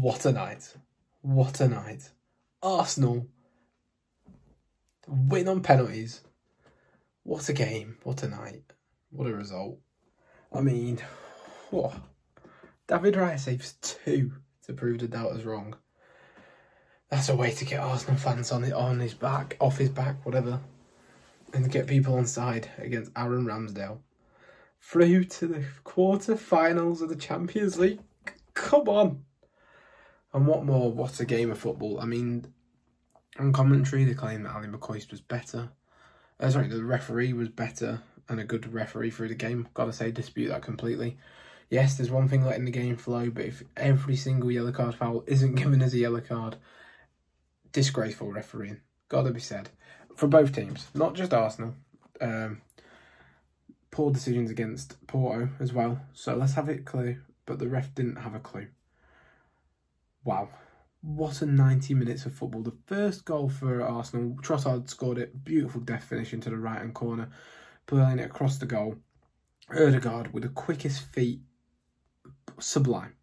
What a night. What a night. Arsenal win on penalties. What a game. What a night. What a result. I mean, what? David Raya saves two to prove the doubters wrong. That's a way to get Arsenal fans on on his back, off his back, whatever. And get people on side against Aaron Ramsdale. Through to the quarter finals of the Champions League. Come on. And what more? What a game of football. I mean, on commentary, they claim that Ally McCoist was better. Uh, sorry, the referee was better and a good referee through the game. Gotta say, dispute that completely. Yes, there's one thing letting the game flow, but if every single yellow card foul isn't given as a yellow card, disgraceful refereeing. Gotta be said. For both teams, not just Arsenal. Um, poor decisions against Porto as well. So let's have it clear. But the ref didn't have a clue. Wow. What a 90 minutes of football. The first goal for Arsenal, Trossard scored it. Beautiful death into the right hand corner, pulling it across the goal. Odegaard with the quickest feet. Sublime.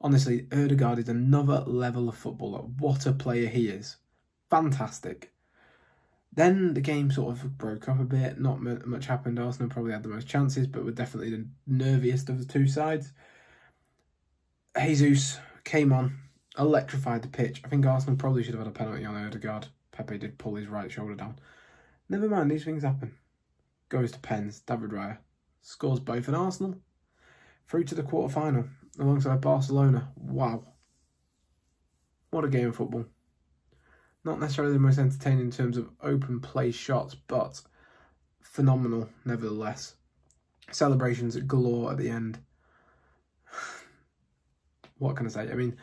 Honestly, Odegaard is another level of footballer. What a player he is. Fantastic. Then the game sort of broke up a bit. Not much happened. Arsenal probably had the most chances, but were definitely the nerviest of the two sides. Jesus came on, electrified the pitch. I think Arsenal probably should have had a penalty on Odegaard. Pepe did pull his right shoulder down. Never mind, these things happen. Goes to pens. David Raya scores both, and Arsenal through to the quarter final alongside Barcelona. Wow. What a game of football. Not necessarily the most entertaining in terms of open play shots, but phenomenal nevertheless. Celebrations galore at the end. What can I say? I mean,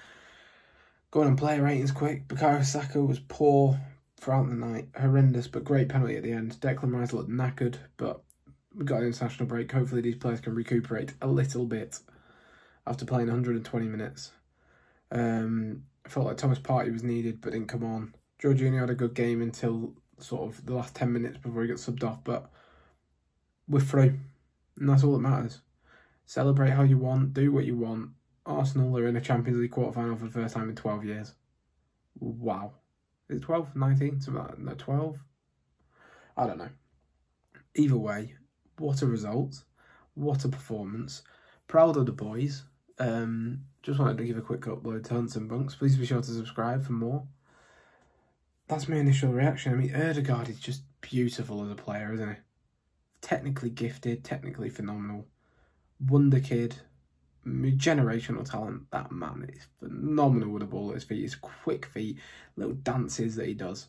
going on player ratings quick. Bukayo Saka was poor throughout the night, horrendous, but great penalty at the end. Declan Rice looked knackered, but we got an international break. Hopefully, these players can recuperate a little bit after playing 120 minutes. Um, I felt like Thomas Partey was needed, but didn't come on. Jorginho had a good game until sort of the last 10 minutes before he got subbed off, but we're through. And that's all that matters. Celebrate how you want, do what you want. Arsenal are in a Champions League quarter final for the first time in 12 years. Wow. Is it 12? 19? Something like? No, 12? I don't know. Either way, what a result. What a performance. Proud of the boys. Um, just wanted to give a quick upload to Hunts and Buncs. Please be sure to subscribe for more that's my initial reaction. I mean, Odegaard is just beautiful as a player, isn't he? Technically gifted, technically phenomenal. Wonder kid, generational talent. That man is phenomenal with the ball at his feet. His quick feet, little dances that he does.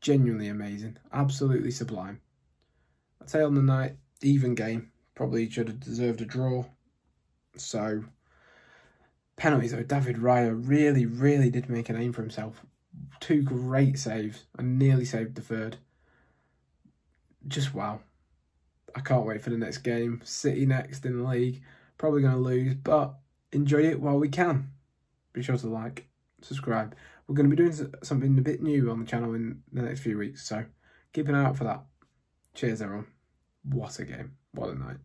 Genuinely amazing. Absolutely sublime. I'd say on the night, even game. Probably should have deserved a draw. So, penalties though. David Raya really, really did make a name for himself two great saves and nearly saved the third. Just wow. I can't wait for the next game. City next in the league. Probably going to lose, but enjoy it while we can. Be sure to like, subscribe. We're going to be doing something a bit new on the channel in the next few weeks, so keep an eye out for that. Cheers, everyone. What a game. What a night.